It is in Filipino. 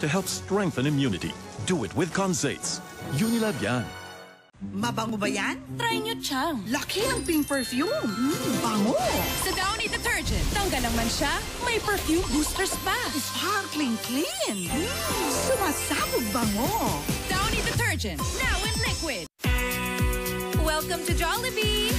to help strengthen immunity. Do it with Conzates. Unilab yan. Mabango ba yan? Try nyo, Chang. Laki ng pink perfume. Mm, bango. Sa Downy detergent, tanggal ang mansya, may perfume boosters pa. Sparkling clean. Mm, sumasabog bango. Downy detergent, now in liquid. Welcome to Jollibee.